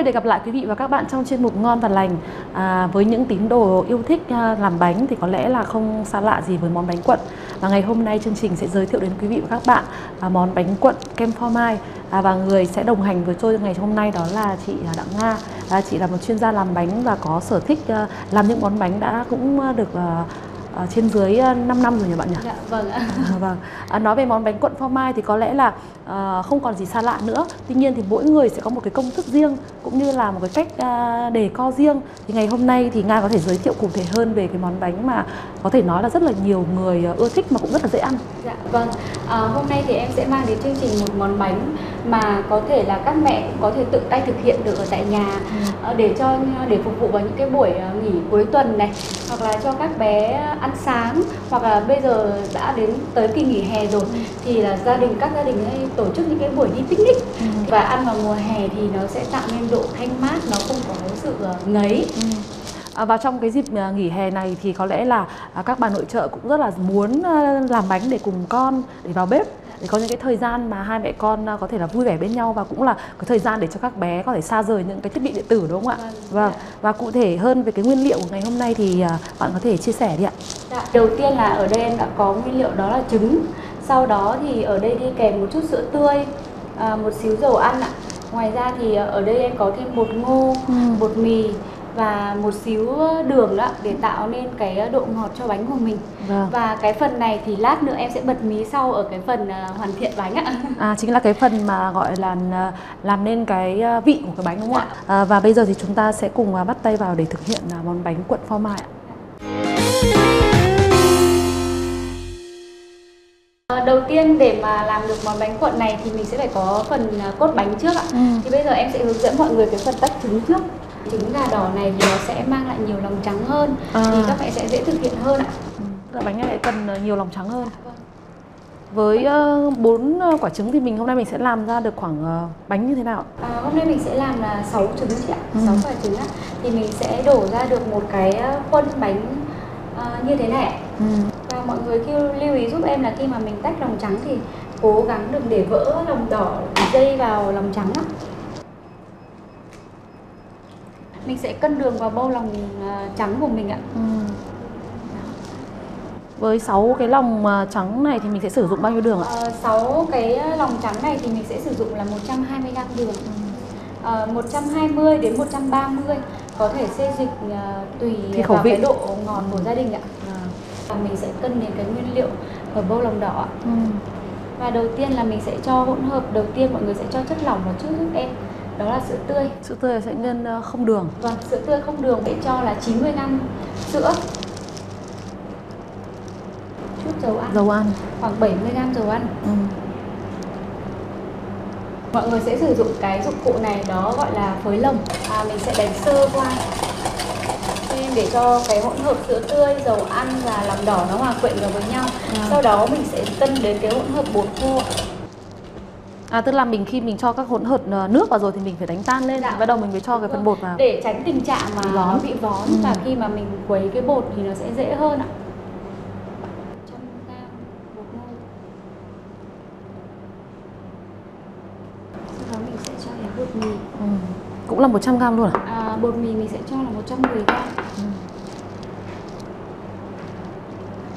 Vui để gặp lại quý vị và các bạn trong chuyên mục Ngon và Lành. À, Với những tín đồ yêu thích à, làm bánh thì có lẽ là không xa lạ gì với món bánh quận. Và ngày hôm nay chương trình sẽ giới thiệu đến quý vị và các bạn à, món bánh quận kem phô mai. À, Và người sẽ đồng hành với tôi ngày hôm nay đó là chị à, Đặng Nga. À, Chị là một chuyên gia làm bánh và có sở thích à, làm những món bánh đã cũng à, được à, à, trên dưới 5 năm rồi nhỉ bạn nhỉ? Dạ vâng ạ. vâng. À, nói về món bánh quận phô mai thì có lẽ là à, không còn gì xa lạ nữa. Tuy nhiên thì mỗi người sẽ có một cái công thức riêng cũng như là một cái cách à, đề co riêng. Thì ngày hôm nay thì Nga có thể giới thiệu cụ thể hơn về cái món bánh mà có thể nói là rất là nhiều người ưa thích mà cũng rất là dễ ăn. Dạ vâng. À, hôm nay thì em sẽ mang đến chương trình một món bánh mà có thể là các mẹ cũng có thể tự tay thực hiện được ở tại nhà ừ. để cho để phục vụ vào những cái buổi nghỉ cuối tuần này hoặc là cho các bé ăn sáng hoặc là bây giờ đã đến tới kỳ nghỉ hè rồi ừ. thì là gia đình các gia đình hay tổ chức những cái buổi đi picnic ừ. và ăn vào mùa hè thì nó sẽ tạo nên độ thanh mát nó không có sự ờ, ngấy ừ. À, và trong cái dịp nghỉ hè này thì có lẽ là à, các bà nội trợ cũng rất là muốn làm bánh để cùng con để vào bếp có những cái thời gian mà hai mẹ con có thể là vui vẻ bên nhau và cũng là cái thời gian để cho các bé có thể xa rời những cái thiết bị điện tử đúng không ạ? Vâng. vâng. Và cụ thể hơn về cái nguyên liệu của ngày hôm nay thì bạn có thể chia sẻ đi ạ. Dạ. Đầu tiên là ở đây em đã có nguyên liệu đó là trứng. Sau đó thì ở đây đi kèm một chút sữa tươi, một xíu dầu ăn ạ. Ngoài ra thì ở đây em có thêm bột ngô, ừ. bột mì và một xíu đường đó để tạo nên cái độ ngọt cho bánh của mình vâng. và cái phần này thì lát nữa em sẽ bật mí sau ở cái phần uh, hoàn thiện bánh ạ à chính là cái phần mà gọi là uh, làm nên cái uh, vị của cái bánh đúng không dạ. ạ à, và bây giờ thì chúng ta sẽ cùng bắt tay vào để thực hiện món bánh cuộn phô mai ạ Đầu tiên để mà làm được món bánh cuộn này thì mình sẽ phải có phần cốt bánh trước ạ. Ừ. Thì bây giờ em sẽ hướng dẫn mọi người cái phần tách trứng trước trứng gà đỏ này thì nó sẽ mang lại nhiều lòng trắng hơn à. thì các mẹ sẽ dễ thực hiện hơn ạ ừ. bánh này lại cần ờ, nhiều lòng trắng hơn vâng. với ờ, bốn uh, quả trứng thì mình hôm nay mình sẽ làm ra được khoảng uh, bánh như thế nào à, hôm nay mình sẽ làm là 6 trứng chị ạ ừ. 6 quả trứng á thì mình sẽ đổ ra được một cái khuôn bánh uh, như thế này ừ. và mọi người khi lưu ý giúp em là khi mà mình tách lòng trắng thì cố gắng đừng để vỡ lòng đỏ dây vào lòng trắng á mình sẽ cân đường vào bâu lòng à, trắng của mình ạ ừ. với 6 cái lòng à, trắng này thì mình sẽ sử dụng bao nhiêu đường ạ? À, 6 cái lòng trắng này thì mình sẽ sử dụng là 120 g đường ừ. à, 120 đến 130 có thể xê dịch uh, tùy thì vào vị. cái độ ngọt của gia đình ạ à. và mình sẽ cân đến cái nguyên liệu ở bâu lòng đỏ ạ ừ. và đầu tiên là mình sẽ cho hỗn hợp đầu tiên mọi người sẽ cho chất lỏng vào trước giúp em đó là sữa tươi. Sữa tươi sẽ nhân ờ, không đường. Vâng sữa tươi không đường để cho là 90 gram sữa. Chút dầu ăn. Dầu ăn. Khoảng 70 gram dầu ăn. Ừ. mọi người sẽ sử dụng cái dụng cụ này đó gọi là phới lồng. À, mình sẽ đánh sơ qua. Nên để cho cái hỗn hợp sữa tươi dầu ăn và lòng đỏ nó hòa quyện vào với nhau. À. sau đó mình sẽ cân đến cái hỗn hợp bột khô À tức là mình khi mình cho các hỗn hợp ờ, nước vào rồi thì mình phải đánh tan lên, dạ. bắt đầu mình mới cho cái phần bột vào. Để tránh tình trạng mà vón. nó bị vón ừ. và khi mà mình quấy cái bột thì nó sẽ dễ hơn ạ. Sau đó mình sẽ cho là bột mì. Ừ. Cũng là 100 g luôn à? à? Bột mì mình sẽ cho là 110 g. Ừ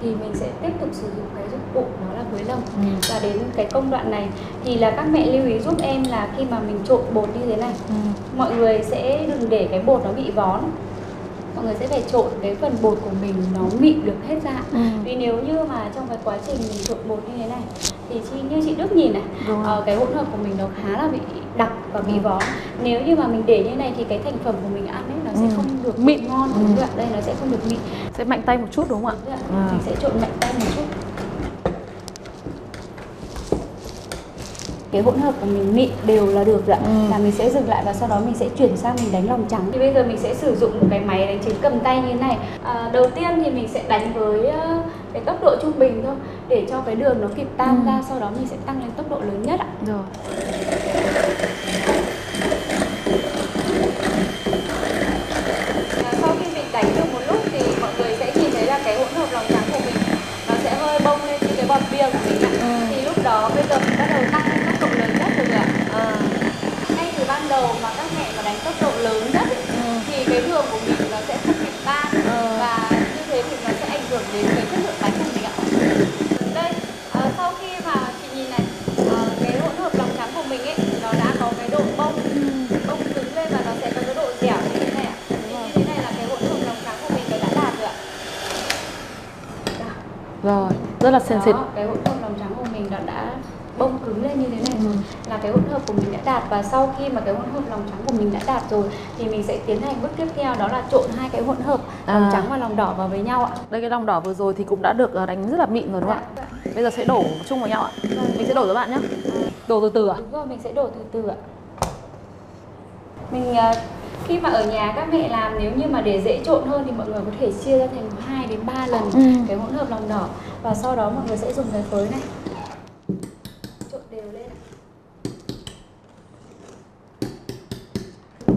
thì mình sẽ tiếp tục sử dụng cái dụng cụ đó là quế lồng ừ. và đến cái công đoạn này thì là các mẹ lưu ý giúp em là khi mà mình trộn bột như thế này ừ. mọi người sẽ đừng để cái bột nó bị vón mọi người sẽ phải trộn cái phần bột của mình nó mịn được hết ra ừ. vì nếu như mà trong cái quá trình mình trộn bột như thế này thì chị, như chị Đức nhìn này uh, cái hỗn hợp của mình nó khá là bị đặc và bị ừ. vón nếu như mà mình để như này thì cái thành phẩm của mình ăn ấy nó sẽ ừ. không được mịn ngon ừ. đúng đây nó sẽ không được mịn sẽ mạnh tay một chút đúng không ạ à. mình sẽ trộn mạnh tay một chút cái hỗn hợp của mình mịn đều là được rồi ừ. là mình sẽ dừng lại và sau đó mình sẽ chuyển sang mình đánh lòng trắng. Thì bây giờ mình sẽ sử dụng một cái máy đánh trứng cầm tay như thế này. À, đầu tiên thì mình sẽ đánh với uh, cái tốc độ trung bình thôi để cho cái đường nó kịp tan ừ. ra sau đó mình sẽ tăng lên tốc độ lớn nhất ạ. Rồi sau khi mình đánh được một lúc thì mọi người sẽ nhìn thấy là cái hỗn hợp lòng trắng của mình nó sẽ hơi bông lên trên cái bọt bia của mình ạ ừ. thì lúc đó bây giờ mình bắt đầu tăng lên tốc độ lớn nhất rồi ạ à. ngay từ ban đầu mà các mẹ mà đánh là sền sệt cái hỗn hợp lòng trắng của mình đã đã bông cứng lên như thế này Ừ. là cái hỗn hợp của mình đã đạt và sau khi mà cái hỗn hợp lòng trắng của mình đã đạt rồi thì mình sẽ tiến hành bước tiếp theo đó là trộn hai cái hỗn hợp lòng À. trắng và lòng đỏ vào với nhau ạ. đây cái lòng đỏ vừa rồi thì cũng đã được ờ, đánh rất là mịn rồi đúng không ạ Dạ, bây giờ sẽ đổ chung vào nhau ạ mình sẽ đổ cho bạn nhé đổ từ từ à Đúng rồi, mình sẽ đổ từ từ ạ. Mình à, khi mà ở nhà các mẹ làm nếu như mà để dễ trộn hơn thì mọi người có thể chia ra thành 2 đến 3 lần Ừ. cái hỗn hợp lòng đỏ và sau đó mọi người sẽ dùng cái phới này trộn đều lên.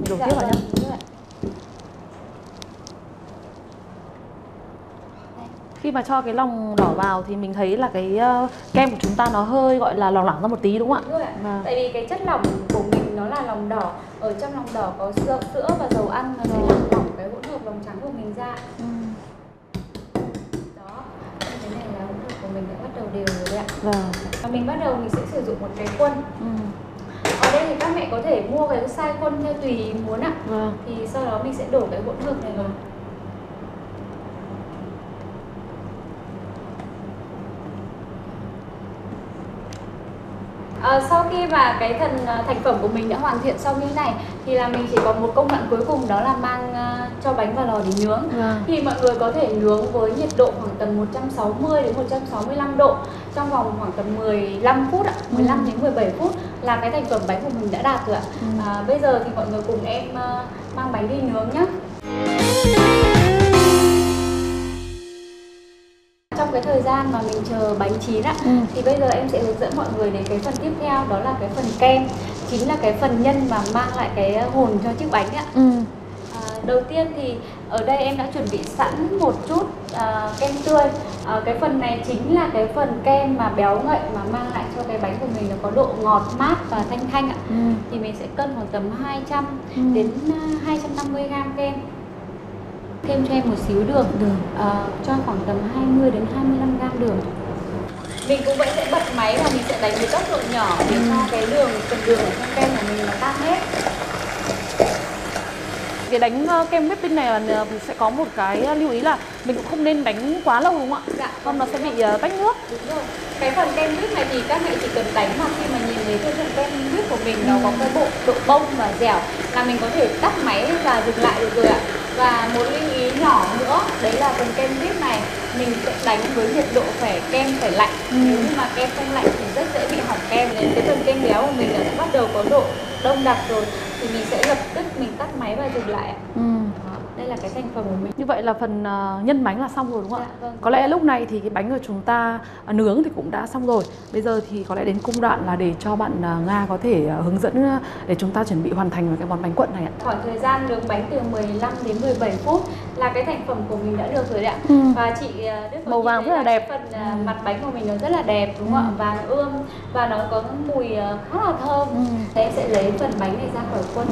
đổ tiếp vào vâng, nhé đúng rồi ạ. Đây. Khi mà cho cái lòng đỏ vào thì mình thấy là cái ờ, kem của chúng ta nó hơi gọi là lỏng lỏng ra một tí đúng không Đúng rồi ạ. ạ vâng. Tại vì cái chất lỏng của mình nó là lòng đỏ. Ở trong lòng đỏ có sữa, sữa và dầu ăn Nó sẽ làm lỏng cái hỗn hợp lòng trắng của mình ra. Ừ. Đó thế này là hỗn hợp của mình đã bắt đầu đều rồi đấy ạ. Vâng. Và mình bắt đầu mình sẽ sử dụng một cái khuôn. Ừ. Ở đây thì các mẹ có thể mua cái size khuôn theo tùy ý muốn ạ. Vâng. Thì sau đó mình sẽ đổ cái hỗn hợp này vào À, sau khi mà cái thần à, thành phẩm của mình đã hoàn thiện xong như thế này thì là mình chỉ còn một công đoạn cuối cùng đó là mang à, cho bánh vào lò để nướng vâng thì mọi người có thể nướng với nhiệt độ khoảng tầm 160 đến 165 độ trong vòng khoảng tầm 15 phút ạ, 15 đến 17 phút là cái thành phẩm bánh của mình đã đạt rồi ạ. Ừ. À, bây giờ thì mọi người cùng em à, mang bánh đi nướng nhé. Cái thời gian mà mình chờ bánh chín ạ, Ừ. thì bây giờ em sẽ hướng dẫn mọi người đến cái phần tiếp theo đó là cái phần kem, chính là cái phần nhân mà mang lại cái hồn cho chiếc bánh ạ. ừ. À, đầu tiên thì ở đây em đã chuẩn bị sẵn một chút à, kem tươi à, cái phần này chính là cái phần kem mà béo ngậy mà mang lại cho cái bánh của mình nó có độ ngọt mát và thanh thanh ạ Ừ. thì mình sẽ cân khoảng tầm 200 Ừ. đến à, 250 gram kem thêm cho em một xíu đường Đường. à, cho khoảng tầm 20 đến 25 gram đường mình cũng vẫn sẽ bật máy và mình sẽ đánh với tốc độ nhỏ để cho cái đường phần đường ở trong kem của mình nó tan hết. Cái đánh ờ, kem whipping này là ờ, sẽ có một cái ờ, lưu ý là mình cũng không nên đánh quá lâu đúng không ạ? Dạ. Không nó sẽ bị ờ, tách nước. Đúng rồi. Cái phần kem whip này thì các mẹ chỉ cần đánh mà khi mà nhìn thấy cái phần kem whip của mình nó có cái bộ độ bông và dẻo là mình có thể tắt máy và dừng lại được rồi ạ. Và một lưu ý nhỏ nữa đấy là phần kem whip này mình sẽ đánh với nhiệt độ phải kem phải lạnh. Ừ. Nếu như mà kem không lạnh thì rất dễ bị hỏng kem. Đến cái phần kem béo của mình đã bắt đầu có độ đông đặc rồi thì mình sẽ lập tức mình tắt máy và dừng lại ạ. ừ. Đây là cái thành phẩm của mình. như vậy là phần ờ, nhân bánh là xong rồi đúng không ạ Dạ, vâng. có lẽ lúc này thì cái bánh của chúng ta ờ, nướng thì cũng đã xong rồi bây giờ thì có lẽ đến công đoạn là để cho bạn ờ, nga có thể ờ, hướng dẫn để chúng ta chuẩn bị hoàn thành cái món bánh quận này ạ Khoảng thời gian nướng bánh từ 15 đến 17 phút là cái thành phẩm của mình đã được rồi đấy ạ. Ừ. Và chị à, Đức Màu vàng rất là đẹp. phần à, Ừ. mặt bánh của mình nó rất là đẹp đúng không ạ? Vàng ươm và nó có mùi à, khá là thơm. Ừ. Thế em sẽ lấy phần bánh này ra khỏi khuôn.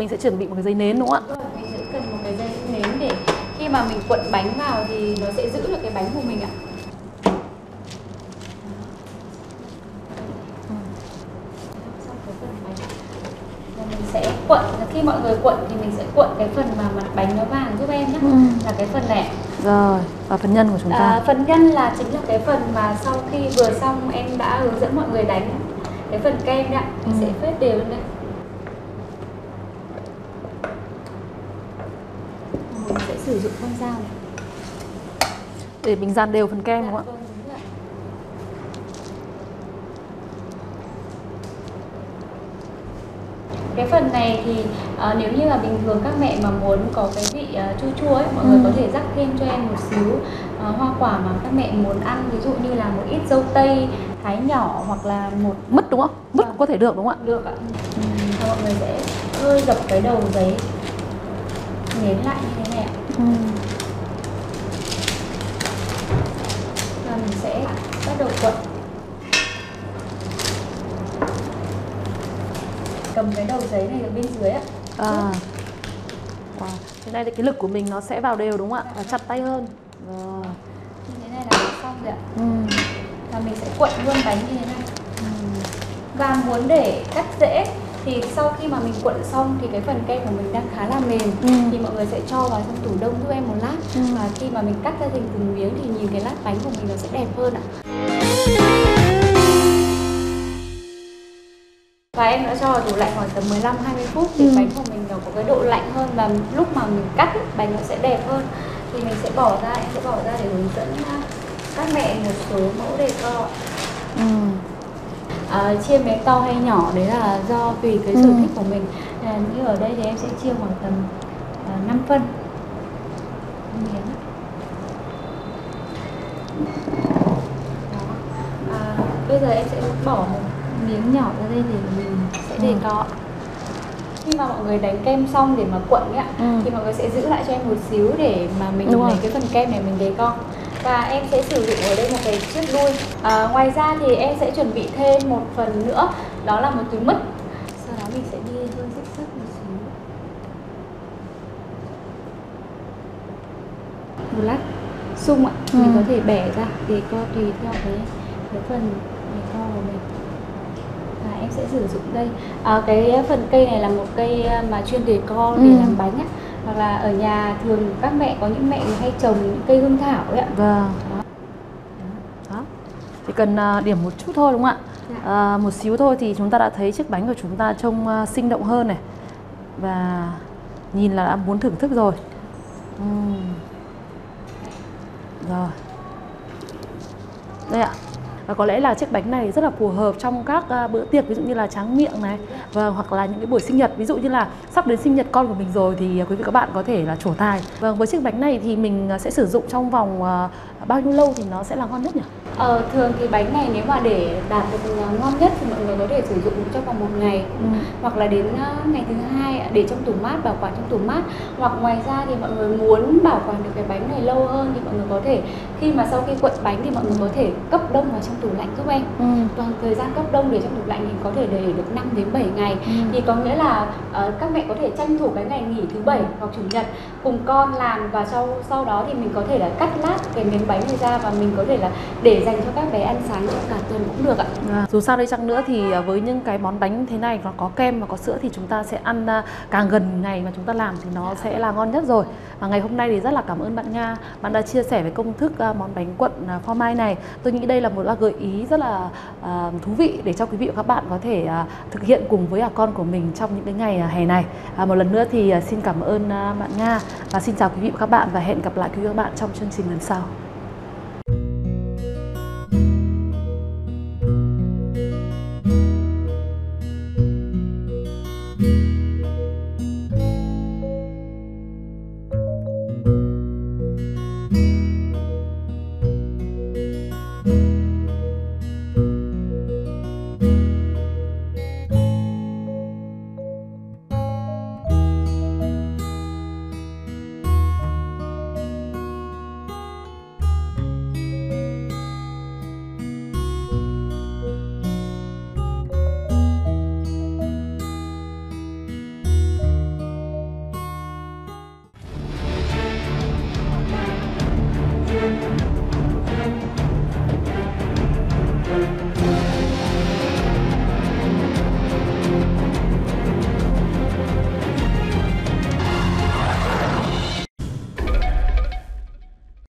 Mình sẽ chuẩn bị một cái giấy nến đúng không ạ Rồi, mình sẽ cần một cái dây nến để khi mà mình cuộn bánh vào thì nó sẽ giữ được cái bánh của mình ạ. Mình sẽ cuộn khi mọi người cuộn thì mình sẽ cuộn cái phần mà mặt bánh nó vàng giúp em nhé Ừ. là cái phần này rồi và phần nhân của chúng ta à, phần nhân là chính là cái phần mà sau khi vừa xong em đã hướng dẫn mọi người đánh cái phần kem đấy Ừ. sẽ phết đều lên đây mình sẽ sử dụng con dao này để mình dàn đều phần kem đúng không ạ Dạ, vâng, ạ. cái phần này thì ờ, nếu như là bình thường các mẹ mà muốn có cái vị ờ, chua chua ấy mọi Ừ. người có thể rắc thêm cho em một xíu ờ, hoa quả mà các mẹ muốn ăn ví dụ như là một ít dâu tây thái nhỏ hoặc là một mứt đúng không mứt Vâng. có thể được đúng không ạ được ạ Và mọi người sẽ hơi dập cái đầu giấy nến lại như thế ừ. và mình sẽ bắt đầu cuộn cầm cái đầu giấy này ở bên dưới ạ à. Wow. thế này thì cái lực của mình nó sẽ vào đều đúng không ạ? Và chặt tay hơn. Rồi. Như thế này là xong rồi ạ. Ừ. và mình sẽ cuộn luôn bánh như thế này. Và muốn để cắt dễ thì sau khi mà mình cuộn xong thì cái phần kem của mình đang khá là mềm Ừ. thì mọi người sẽ cho vào trong tủ đông giúp em một lát Ừ. và khi mà mình cắt ra thành từng miếng thì nhìn cái lát bánh của mình nó sẽ đẹp hơn ạ và em đã cho vào tủ lạnh khoảng tầm 15 20 phút thì Ừ. bánh của mình nó có cái độ lạnh hơn và lúc mà mình cắt bánh nó sẽ đẹp hơn thì mình sẽ bỏ ra em sẽ bỏ ra để hướng dẫn uh, các mẹ một số mẫu đề co ạ. Ừ. À, chia miếng to hay nhỏ đấy là do tùy cái sở Ừ. thích của mình à, như ở đây thì em sẽ chia khoảng tầm uh, 5 phân miếng. À, bây giờ em sẽ bỏ một miếng nhỏ ra đây để mình sẽ đề Ừ. co khi mà mọi người đánh kem xong để mà cuộn ấy ạ Ừ. thì mọi người sẽ giữ lại cho em một xíu để mà mình Đúng lấy rồi. cái phần kem này mình đề con và em sẽ sử dụng ở đây một cái chiếc đuôi. À, ngoài ra thì em sẽ chuẩn bị thêm một phần nữa đó là một túi mứt. Sau đó mình sẽ đi hơi xích xích một xíu. Một lát sung ạ. Ừ. mình có thể bẻ ra để co tùy theo cái cái phần đề co của mình. Và em sẽ sử dụng đây. À, cái phần cây này là một cây à, mà chuyên đề co để Ừ. làm bánh á hoặc là ở nhà thường các mẹ có những mẹ hay trồng những cây hương thảo ấy ạ Vâng. Đó. Đó. Chỉ cần à, điểm một chút thôi đúng không ạ? À, một xíu thôi thì chúng ta đã thấy chiếc bánh của chúng ta trông à, sinh động hơn này và nhìn là đã muốn thưởng thức rồi. Ừm. Rồi. Đây ạ. Và có lẽ là chiếc bánh này rất là phù hợp trong các à, bữa tiệc, ví dụ như là tráng miệng này, và hoặc là những cái buổi sinh nhật ví dụ như là sắp đến sinh nhật con của mình rồi thì à, quý vị các bạn có thể là trổ tài. Vâng với chiếc bánh này thì mình à, sẽ sử dụng trong vòng bao nhiêu lâu thì nó sẽ là ngon nhất nhỉ? Ờ, thường thì bánh này nếu mà để đạt được à, ngon nhất thì mọi người có thể sử dụng trong vòng một ngày Ừ. hoặc là đến à, ngày thứ hai để trong tủ mát bảo quản trong tủ mát hoặc ngoài ra thì mọi người muốn bảo quản được cái bánh này lâu hơn thì mọi người có thể khi mà sau khi cuộn bánh thì mọi người có thể cấp đông vào trong tủ lạnh giúp em Ừ. Vâng, thời gian cấp đông để trong tủ lạnh thì có thể để được 5 đến 7 ngày Ừ. thì có nghĩa là ờ, các mẹ có thể tranh thủ cái ngày nghỉ thứ bảy hoặc chủ nhật cùng con làm và sau sau đó thì mình có thể là cắt lát cái miếng bánh này ra và mình có thể là để dành cho các bé ăn sáng trong cả tuần cũng được ạ. À, dù sao đây chăng nữa thì à, với những cái món bánh thế này nó có kem và có sữa thì chúng ta sẽ ăn à, càng gần ngày mà chúng ta làm thì nó sẽ là ngon nhất rồi. Và ngày hôm nay thì rất là cảm ơn bạn Nga, bạn đã chia sẻ về công thức à, món bánh cuộn phô mai này. Tôi nghĩ đây là một là gợi ý rất là thú vị để cho quý vị và các bạn có thể thực hiện cùng với con của mình trong những cái ngày hè này. Một lần nữa thì xin cảm ơn bạn Nga và xin chào quý vị và các bạn và hẹn gặp lại quý vị và các bạn trong chương trình lần sau.